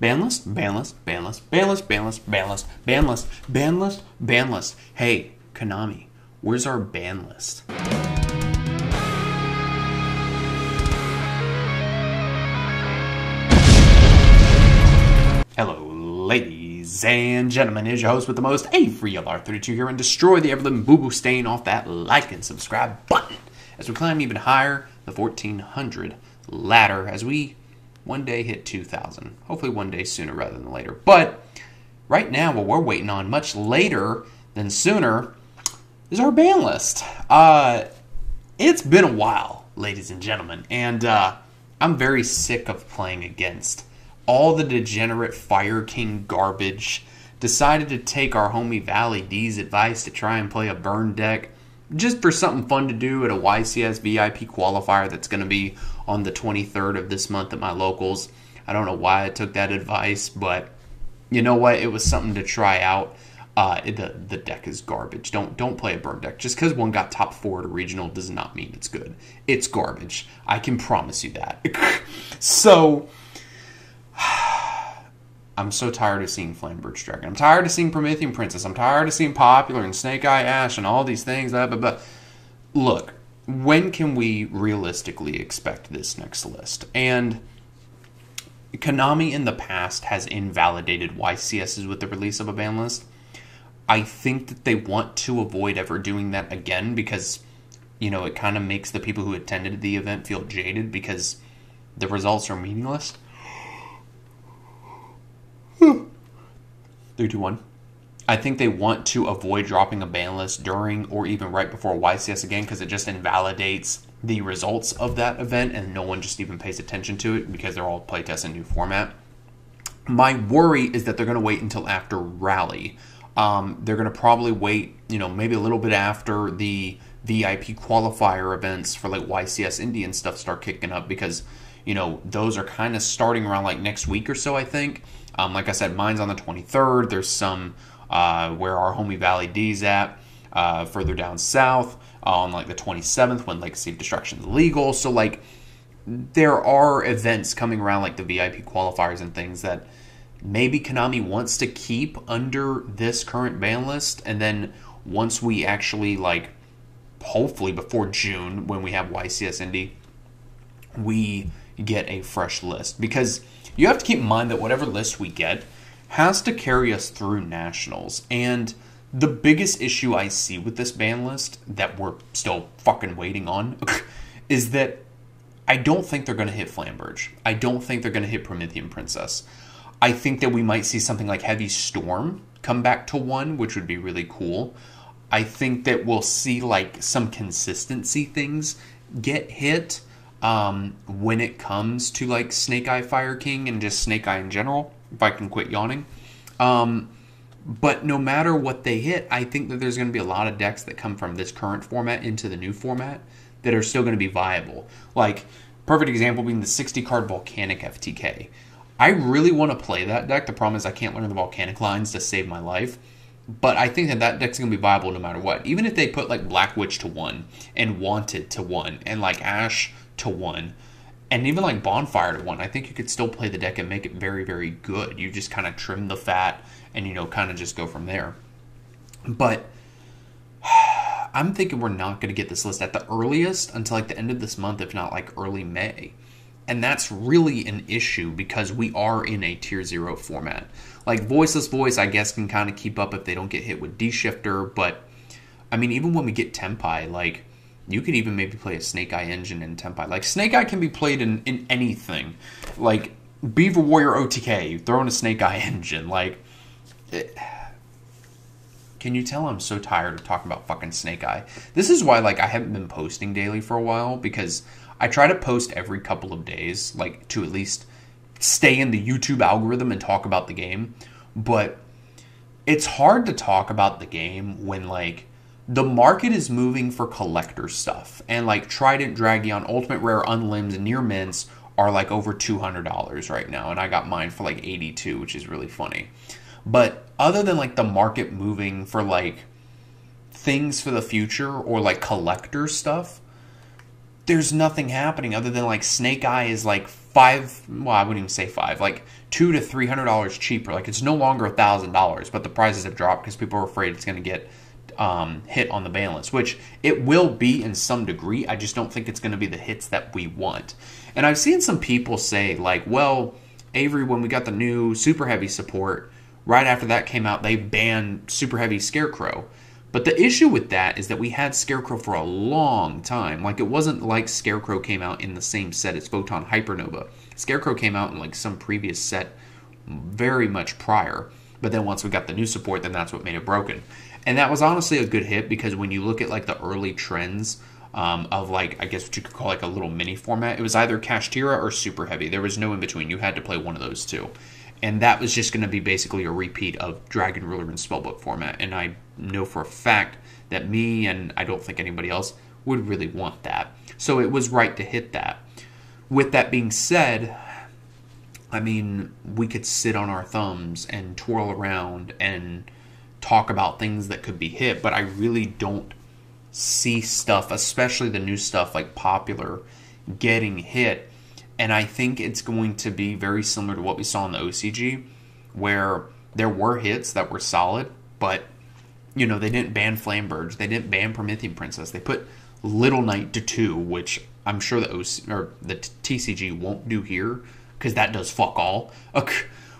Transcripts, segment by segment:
Ban list, ban list, ban list, ban list, ban list, ban list, ban list, ban list, ban list. Hey, Konami, where's our ban list? Hello, ladies and gentlemen. Here's your host with the most, Avery LR32 here, and destroy the ever-living boo-boo stain off that like and subscribe button as we climb even higher the 1400 ladder as we one day hit 2000. Hopefully one day sooner rather than later. But right now, what we're waiting on much later than sooner is our ban list. Uh, it's been a while, ladies and gentlemen, and uh, I'm very sick of playing against all the degenerate Fire King garbage. Decided to take our homie Valley D's advice to try and play a burn deck just for something fun to do at a YCS VIP qualifier that's going to be on the 23rd of this month at my locals. I don't know why I took that advice, but you know what? It was something to try out. Uh, the the deck is garbage. Don't don't play a burn deck. Just because one got top four at a regional does not mean it's good. It's garbage. I can promise you that. so I'm so tired of seeing Flamberge Dragon. I'm tired of seeing Promethean Princess. I'm tired of seeing Poplar and Snake Eye Ash and all these things. Blah, blah, blah. Look, when can we realistically expect this next list? And Konami in the past has invalidated YCSs with the release of a ban list. I think that they want to avoid ever doing that again because, you know, it kind of makes the people who attended the event feel jaded because the results are meaningless. Three, two, one. I think they want to avoid dropping a ban list during or even right before YCS again because it just invalidates the results of that event and no one just even pays attention to it because they're all playtesting new format. My worry is that they're going to wait until after Rally. Um, they're going to probably wait, you know, maybe a little bit after the VIP qualifier events for like YCS Indian stuff start kicking up because, you know, those are kind of starting around like next week or so, I think. Um, like I said, mine's on the 23rd. There's some uh, where our homie Valley D's at uh, further down south on like the 27th when Legacy of Destruction is legal. So like there are events coming around like the VIP qualifiers and things that maybe Konami wants to keep under this current ban list, and then once we actually like hopefully before June when we have YCS Indy, we get a fresh list because you have to keep in mind that whatever list we get has to carry us through nationals. And the biggest issue I see with this ban list that we're still fucking waiting on is that I don't think they're going to hit Flamberge. I don't think they're going to hit Promethean Princess. I think that we might see something like Heavy Storm come back to one, which would be really cool. I think that we'll see like some consistency things get hit um, when it comes to like Snake Eye Fire King and just Snake Eye in general, if I can quit yawning. Um, but no matter what they hit, I think that there's going to be a lot of decks that come from this current format into the new format that are still going to be viable. Like, perfect example being the 60 card Volcanic FTK. I really want to play that deck. The problem is I can't learn the Volcanic lines to save my life. But I think that that deck's going to be viable no matter what. Even if they put like Black Witch to one and Wanted to one and like Ash to one, and even like Bonfire to one, I think you could still play the deck and make it very, very good. You just kind of trim the fat and, you know, kind of just go from there. But I'm thinking we're not going to get this list at the earliest until like the end of this month, if not like early May. And that's really an issue because we are in a tier zero format. Like Voiceless Voice, I guess, can kind of keep up if they don't get hit with D Shifter, but I mean, even when we get Tenpai, like you could even maybe play a Snake Eye engine in Tenpai. Like Snake Eye can be played in, in anything. Like Beaver Warrior OTK, you throw in a Snake Eye engine. Like, it, can you tell I'm so tired of talking about fucking Snake Eye? This is why like I haven't been posting daily for a while because I try to post every couple of days, like to at least stay in the YouTube algorithm and talk about the game. But it's hard to talk about the game when like the market is moving for collector stuff. And like Trident, Dragion, Ultimate Rare, Unlimbs, and Near Mints are like over $200 right now. And I got mine for like 82 which is really funny. But other than like the market moving for like things for the future or like collector stuff, there's nothing happening other than like Snake Eye is like five. Well, I wouldn't even say five. Like two to three hundred dollars cheaper. Like it's no longer a thousand dollars, but the prices have dropped because people are afraid it's going to get um, hit on the balance, which it will be in some degree. I just don't think it's going to be the hits that we want. And I've seen some people say like, well, Avery, when we got the new super heavy support, right after that came out, they banned super heavy scarecrow. But the issue with that is that we had Scarecrow for a long time. Like, it wasn't like Scarecrow came out in the same set as Photon Hypernova. Scarecrow came out in like some previous set very much prior. But then once we got the new support, then that's what made it broken. And that was honestly a good hit because when you look at like the early trends um, of like, I guess what you could call like a little mini format, it was either Kashtira or Super Heavy. There was no in between. You had to play one of those two and that was just going to be basically a repeat of Dragon Ruler in spellbook format. And I know for a fact that me and I don't think anybody else would really want that. So it was right to hit that. With that being said, I mean, we could sit on our thumbs and twirl around and talk about things that could be hit, but I really don't see stuff, especially the new stuff like Poplar, getting hit. And I think it's going to be very similar to what we saw in the OCG, where there were hits that were solid, but you know they didn't ban Flamberge, they didn't ban Promethean Princess, they put Little Knight to two, which I'm sure the OC, or the TCG won't do here because that does fuck all.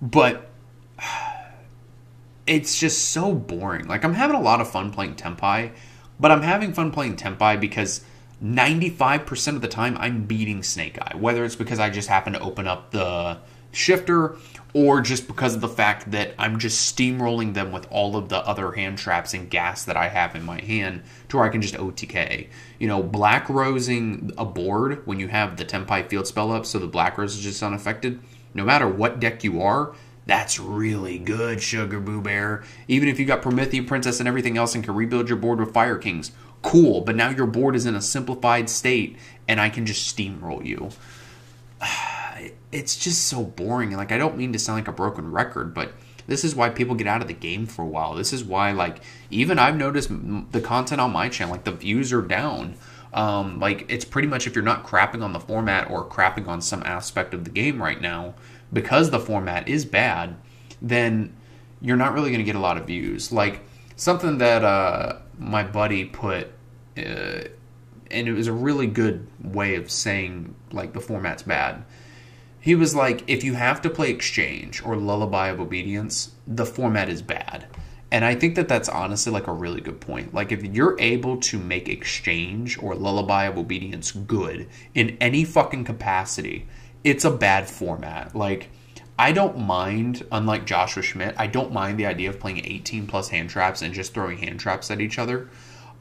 But it's just so boring. Like I'm having a lot of fun playing Tenpai, but I'm having fun playing Tenpai because 95% of the time I'm beating Snake Eye, whether it's because I just happen to open up the shifter or just because of the fact that I'm just steamrolling them with all of the other hand traps and gas that I have in my hand to where I can just OTK. You know, black rosing a board when you have the Tenpai field spell up so the black rose is just unaffected, no matter what deck you are, that's really good, Sugar Boo Bear. Even if you got Promethean Princess and everything else and can rebuild your board with Fire Kings, cool, but now your board is in a simplified state and I can just steamroll you. It's just so boring. Like, I don't mean to sound like a broken record, but this is why people get out of the game for a while. This is why, like, even I've noticed the content on my channel, like, the views are down. Um, like, it's pretty much if you're not crapping on the format or crapping on some aspect of the game right now, because the format is bad, then you're not really going to get a lot of views. Like, something that, uh, my buddy put, uh, and it was a really good way of saying like the format's bad. He was like, if you have to play Exchange or Lullaby of Obedience, the format is bad. And I think that that's honestly like a really good point. Like, if you're able to make Exchange or Lullaby of Obedience good in any fucking capacity, it's a bad format. Like, I don't mind, unlike Joshua Schmidt, I don't mind the idea of playing 18 plus hand traps and just throwing hand traps at each other.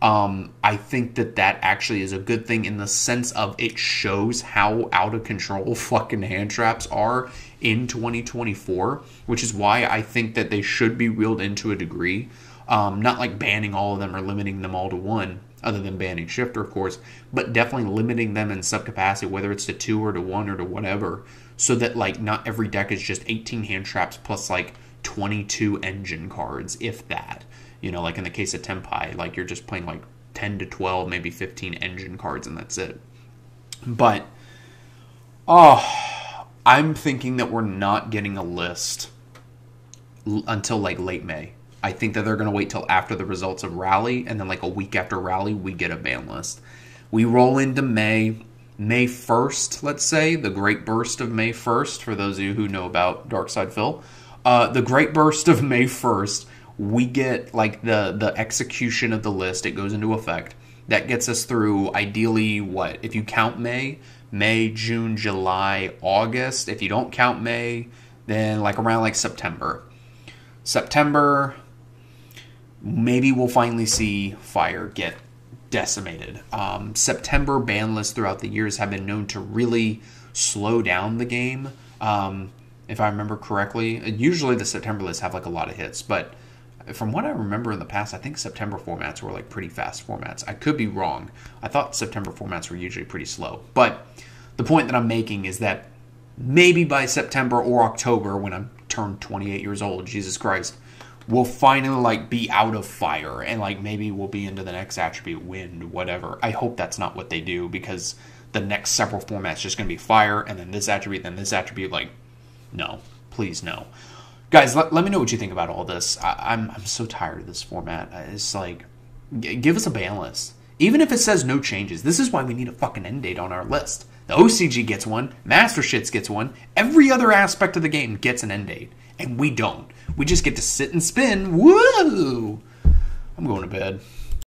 Um, I think that that actually is a good thing in the sense of it shows how out of control fucking hand traps are in 2024, which is why I think that they should be reeled into a degree. Um, not like banning all of them or limiting them all to one, other than banning shifter, of course, but definitely limiting them in sub capacity, whether it's to two or to one or to whatever, so that like not every deck is just 18 hand traps plus like 22 engine cards, if that. You know, like in the case of Tenpai, like you're just playing like 10 to 12, maybe 15 engine cards, and that's it. But, oh, I'm thinking that we're not getting a list until like late May. I think that they're going to wait till after the results of Rally, and then like a week after Rally, we get a ban list. We roll into May, May 1st, let's say, the great burst of May 1st, for those of you who know about Darkside Phil. Uh, the great burst of May 1st, we get like the, the execution of the list, it goes into effect. That gets us through ideally what? If you count May, May, June, July, August. If you don't count May, then like around like September. September, maybe we'll finally see fire get decimated. Um, September ban lists throughout the years have been known to really slow down the game. Um, if I remember correctly, usually the September lists have like a lot of hits, but from what I remember in the past, I think September formats were like pretty fast formats. I could be wrong. I thought September formats were usually pretty slow. But the point that I'm making is that maybe by September or October, when I'm turned 28 years old, Jesus Christ, we'll finally like be out of fire and like maybe we'll be into the next attribute wind whatever i hope that's not what they do because the next several formats just going to be fire, and then this attribute, then this attribute. Like, no, please no. Guys, let, let me know what you think about all this. I, I'm I'm so tired of this format. Uh, it's like, g- give us a ban list. Even if it says no changes, this is why we need a fucking end date on our list. The OCG gets one, Master Shits gets one, every other aspect of the game gets an end date, and we don't. We just get to sit and spin. Woo! I'm going to bed.